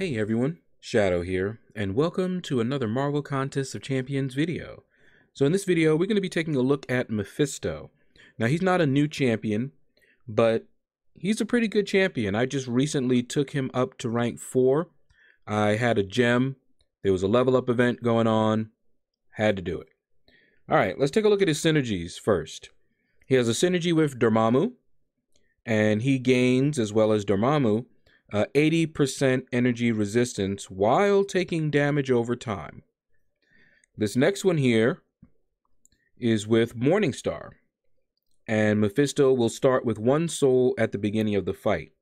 Hey everyone, Shaedow here, and welcome to another Marvel Contest of Champions video. So in this video, we're going to be taking a look at Mephisto. Now he's not a new champion, but he's a pretty good champion. I just recently took him up to rank 4. I had a gem, there was a level up event going on, had to do it. Alright, let's take a look at his synergies first. He has a synergy with Dormammu, and he gains, as well as Dormammu, uh, 80% energy resistance while taking damage over time. This next one here is with Morningstar. And Mephisto will start with one soul at the beginning of the fight.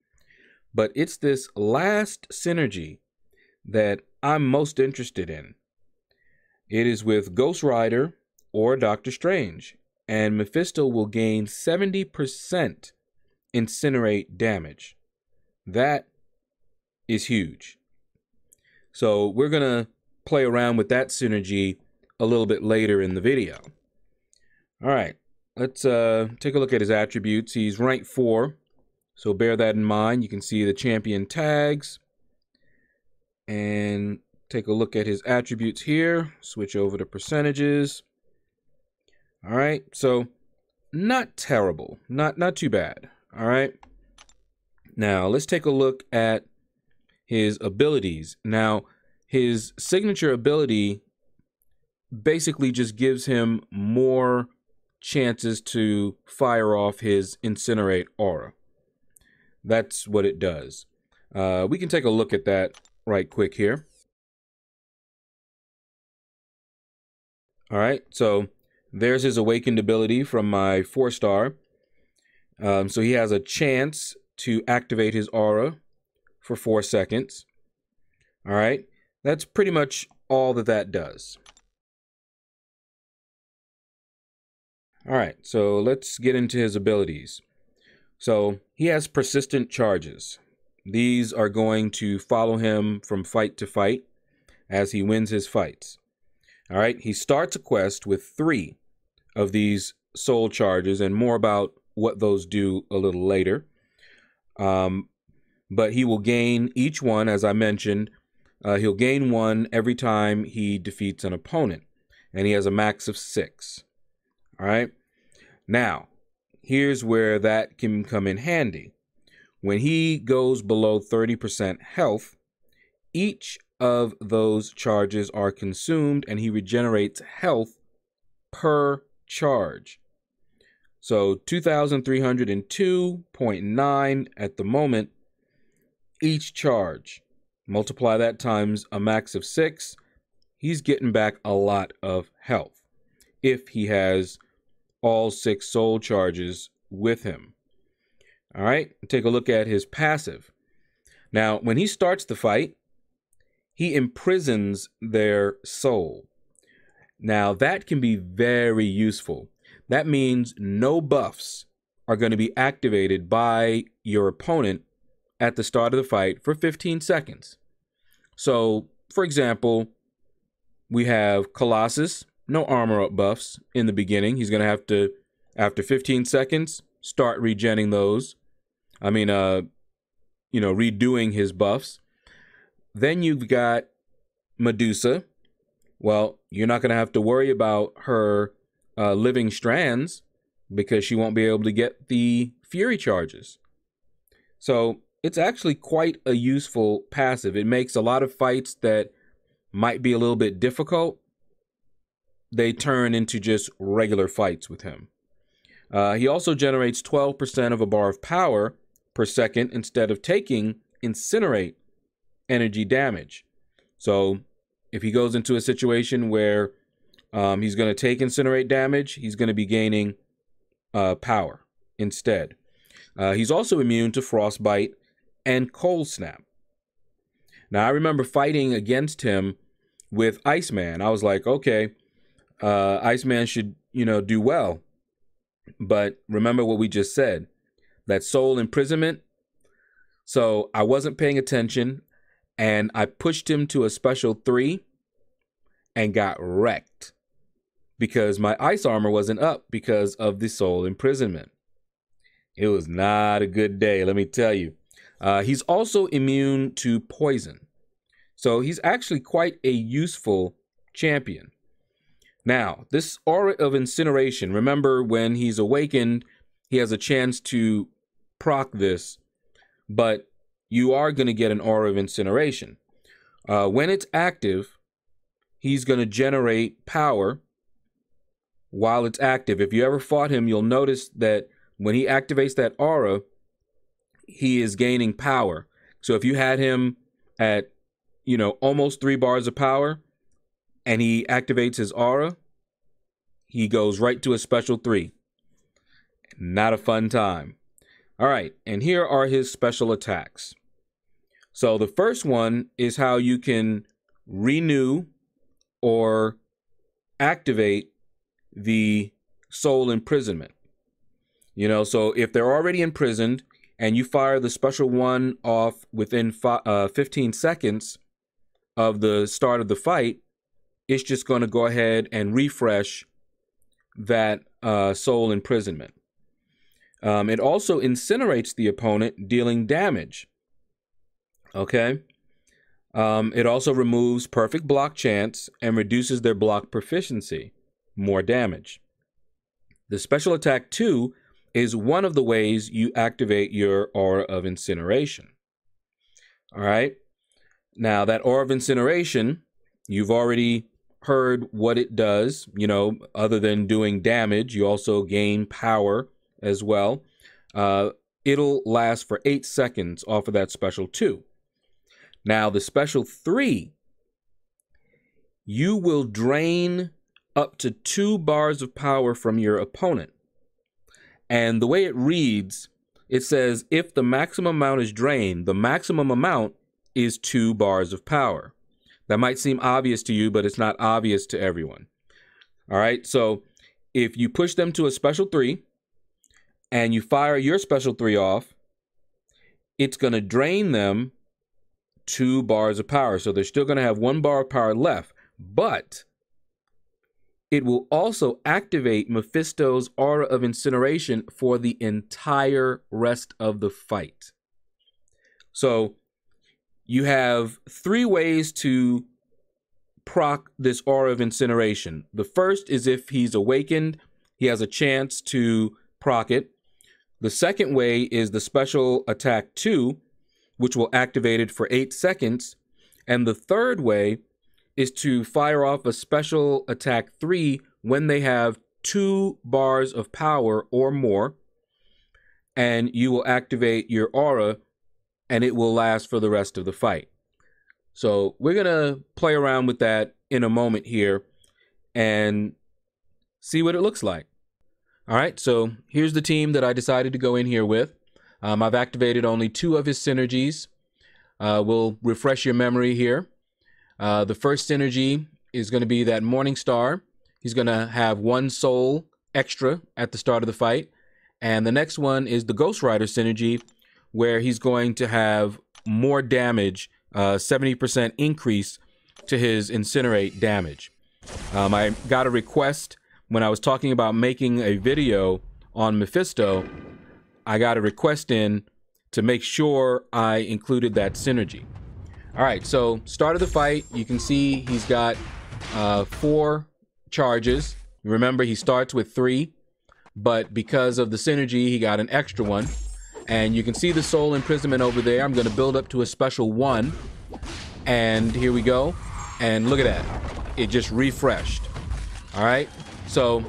But it's this last synergy that I'm most interested in. It is with Ghost Rider or Doctor Strange, and Mephisto will gain 70% incinerate damage. That is huge. So we're going to play around with that synergy a little bit later in the video. All right, let's uh, take a look at his attributes. He's rank 4, so bear that in mind. You can see the champion tags. And take a look at his attributes here. Switch over to percentages. All right, so not terrible, not not too bad. All right. Now let's take a look at his abilities. Now, his signature ability basically just gives him more chances to fire off his incinerate aura. That's what it does. Uh, we can take a look at that right quick here. All right, so there's his awakened ability from my four star. Um, so he has a chance to activate his aura for four seconds. All right, that's pretty much all that that does. All right, so let's get into his abilities. So he has persistent charges. These are going to follow him from fight to fight as he wins his fights. All right, he starts a quest with three of these soul charges, and more about what those do a little later. Um, but he will gain each one, as I mentioned. Uh, he'll gain one every time he defeats an opponent, and he has a max of six. All right. Now, here's where that can come in handy. When he goes below 30% health, each of those charges are consumed and he regenerates health per charge. So 2,302.9 at the moment each charge. Multiply that times a max of six. He's getting back a lot of health if he has all six soul charges with him. All right, take a look at his passive. Now, when he starts the fight, he imprisons their soul. Now, that can be very useful. That means no buffs are going to be activated by your opponent at the start of the fight for 15 seconds. So, for example, we have Colossus, no armor up buffs in the beginning. He's going to have to, after 15 seconds, start regenning those. I mean, uh, you know, redoing his buffs. Then you've got Medusa. Well, you're not going to have to worry about her uh, living strands because she won't be able to get the Fury charges. So it's actually quite a useful passive. It makes a lot of fights that might be a little bit difficult, they turn into just regular fights with him. Uh, he also generates 12% of a bar of power per second instead of taking incinerate energy damage. So if he goes into a situation where um, he's going to take incinerate damage, he's going to be gaining uh, power instead. Uh, he's also immune to frostbite and Cold Snap. Now, I remember fighting against him with Iceman. I was like, okay, uh, Iceman should, you know, do well. But remember what we just said that soul imprisonment. So I wasn't paying attention and I pushed him to a special three and got wrecked because my ice armor wasn't up because of the soul imprisonment. It was not a good day, let me tell you. Uh, he's also immune to poison. So he's actually quite a useful champion. Now, this aura of incineration, remember when he's awakened, he has a chance to proc this, but you are going to get an aura of incineration. Uh, when it's active, he's going to generate power while it's active. If you ever fought him, you'll notice that when he activates that aura, he is gaining power. So if you had him at, you know, almost three bars of power, and he activates his aura, he goes right to a special three. Not a fun time. All right, and here are his special attacks. So the first one is how you can renew or activate the soul imprisonment. You know, so if they're already imprisoned and you fire the special one off within fi- uh, 15 seconds of the start of the fight, it's just going to go ahead and refresh that uh, soul imprisonment. Um, it also incinerates the opponent, dealing damage. Okay. Um, it also removes perfect block chance and reduces their block proficiency, more damage. The special attack 2 is one of the ways you activate your aura of incineration. All right. Now, that aura of incineration, you've already heard what it does. You know, other than doing damage, you also gain power as well. Uh, it'll last for eight seconds off of that special two. Now, the special three, you will drain up to two bars of power from your opponent. And the way it reads, it says if the maximum amount is drained, the maximum amount is two bars of power. That might seem obvious to you, but it's not obvious to everyone. All right, so if you push them to a special three and you fire your special three off, it's going to drain them two bars of power. So they're still going to have one bar of power left, but it will also activate Mephisto's aura of incineration for the entire rest of the fight. So you have three ways to proc this aura of incineration. The first is if he's awakened, he has a chance to proc it. The second way is the special attack 2, which will activate it for 8 seconds. And the third way is to fire off a special attack 3 when they have 2 bars of power or more. And you will activate your aura and it will last for the rest of the fight. So we're going to play around with that in a moment here and see what it looks like. All right, so here's the team that I decided to go in here with. Um, I've activated only two of his synergies. Uh, we'll refresh your memory here. Uh, the first synergy is going to be that Morningstar. He's going to have one soul extra at the start of the fight. And the next one is the Ghost Rider synergy, where he's going to have more damage, uh, 70% increase to his incinerate damage. Um, I got a request when I was talking about making a video on Mephisto. I got a request in to make sure I included that synergy. All right, so start of the fight, you can see he's got uh, four charges. Remember, he starts with three, but because of the synergy, he got an extra one. And you can see the soul imprisonment over there. I'm going to build up to a special one. And here we go. And look at that. It just refreshed. All right. So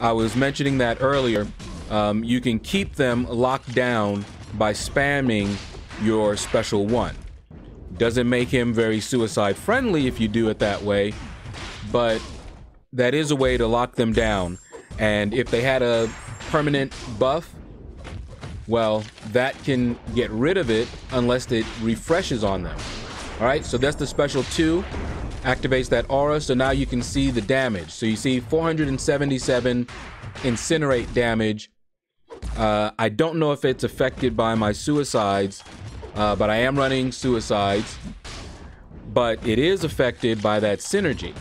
I was mentioning that earlier. Um, you can keep them locked down by spamming your special one. Doesn't make him very suicide friendly if you do it that way, but that is a way to lock them down. And if they had a permanent buff, well, that can get rid of it unless it refreshes on them. All right, so that's the special two. Activates that aura, so now you can see the damage. So you see 477 incinerate damage. Uh, I don't know if it's affected by my suicides, uh, but I am running suicides. But it is affected by that synergy,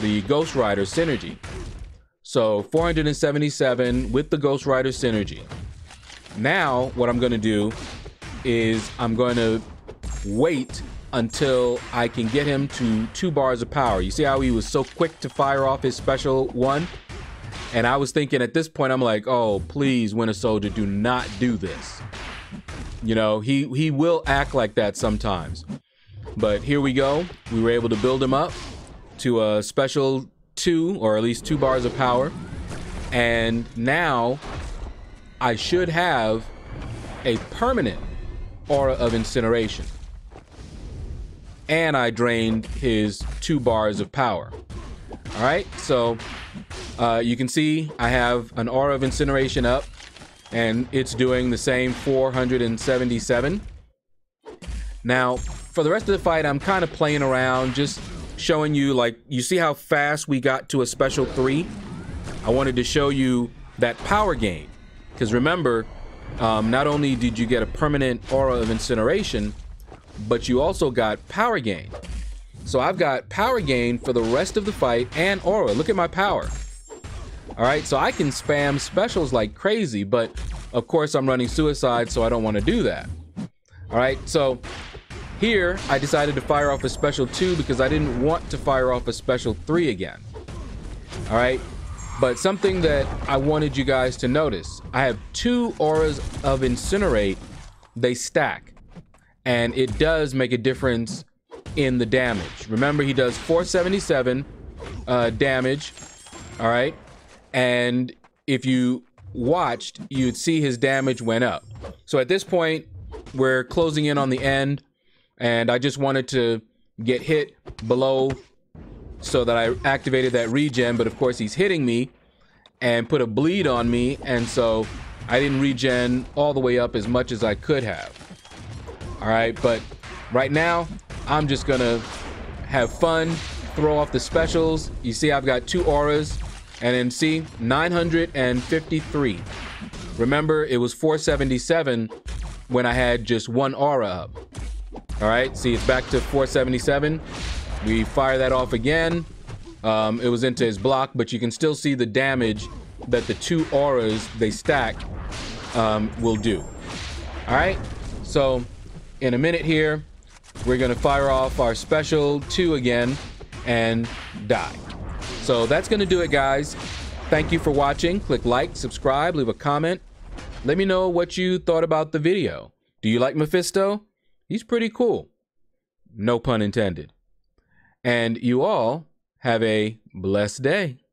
the Ghost Rider synergy. So 477 with the Ghost Rider synergy. Now, what I'm going to do is I'm going to wait until I can get him to two bars of power. You see how he was so quick to fire off his special one? And I was thinking at this point, I'm like, oh, please, Winter Soldier, do not do this. You know, he, he will act like that sometimes. But here we go. We were able to build him up to a special two, or at least two bars of power. And now I should have a permanent aura of incineration. And I drained his two bars of power. All right, so uh, you can see I have an aura of incineration up and it's doing the same 477. Now, for the rest of the fight, I'm kind of playing around, just showing you, like, you see how fast we got to a special three? I wanted to show you that power gain. Because remember, um, not only did you get a permanent aura of incineration, but you also got power gain. So I've got power gain for the rest of the fight and aura. Look at my power. All right, so I can spam specials like crazy, but of course I'm running suicide, so I don't want to do that. All right, so here I decided to fire off a special two because I didn't want to fire off a special three again. All right, but something that I wanted you guys to notice, I have two auras of Incinerate, they stack. And it does make a difference in the damage. Remember, he does 477 uh, damage, all right? And if you watched, you'd see his damage went up. So at this point, we're closing in on the end, and I just wanted to get hit below so that I activated that regen, but of course he's hitting me and put a bleed on me, and so I didn't regen all the way up as much as I could have. All right, but right now, I'm just gonna have fun, throw off the specials. You see I've got two auras, and then see, 953. Remember, it was 477 when I had just one aura up. All right, see, it's back to 477. We fire that off again. Um, it was into his block, but you can still see the damage that the two auras they stack um, will do. All right, so in a minute here, we're gonna fire off our special two again and die. So that's gonna do it, guys. Thank you for watching. Click like, subscribe, leave a comment. Let me know what you thought about the video. Do you like Mephisto? He's pretty cool. No pun intended. And you all have a blessed day.